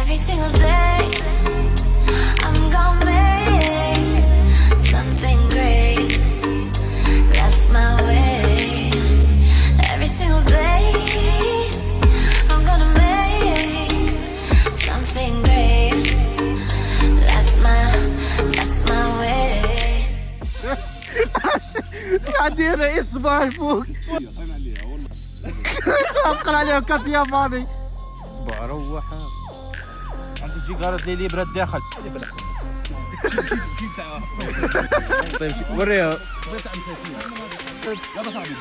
Every single day, I'm gonna make something great. That's my way. Every single day, I'm gonna make something great. That's my, that's my way. عندي هنا اصبع فوق تبقى عليها كاتيا ماضي أصبع روحها انت تجي قالت لي ليبرا الداخل. طيب وريها. يلا صاحبي